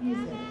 Music.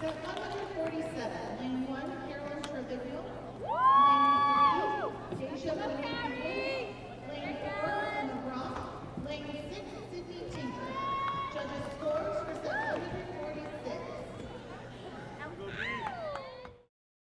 Set 147, lane 1, Carolyn Trevino.